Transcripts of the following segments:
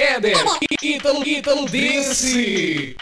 Éder, Ítalo, Ítalo Dance.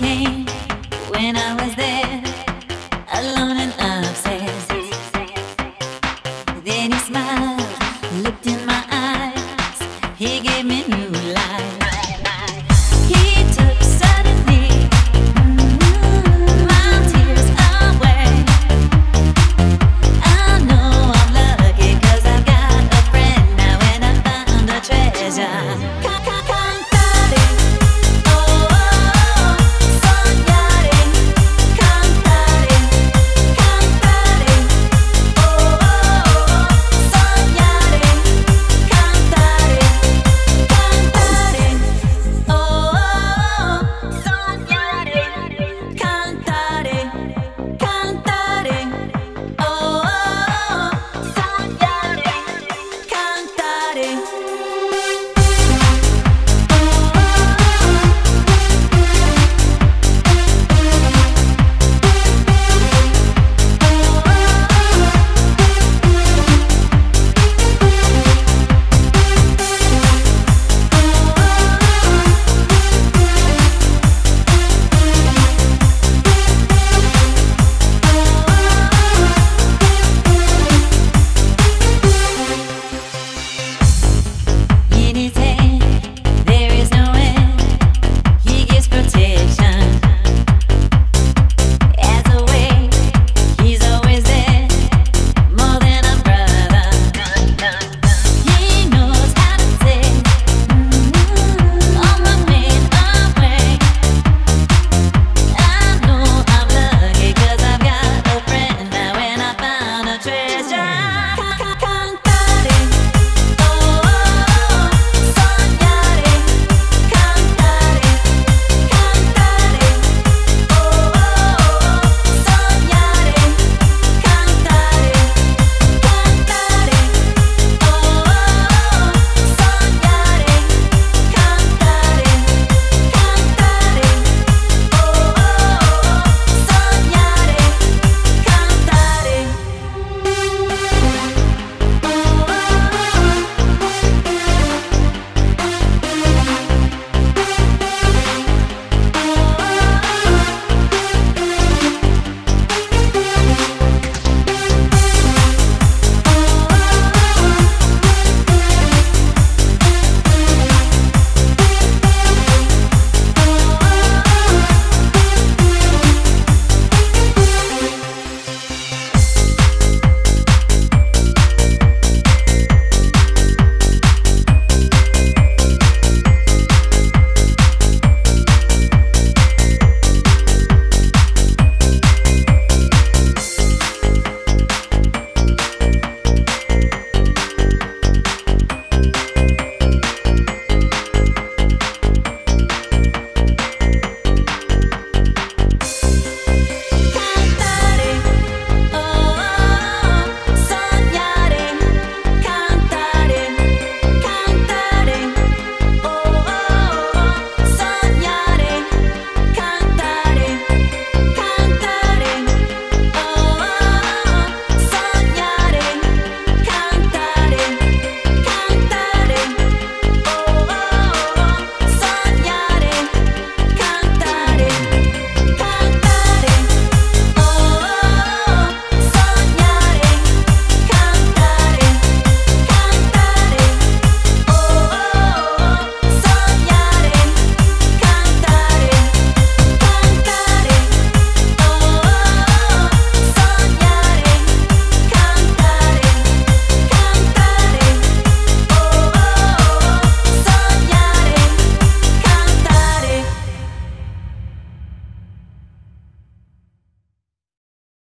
when I was there, alone and obsessed. Then he smiled, looked in my eyes, he gave me new life.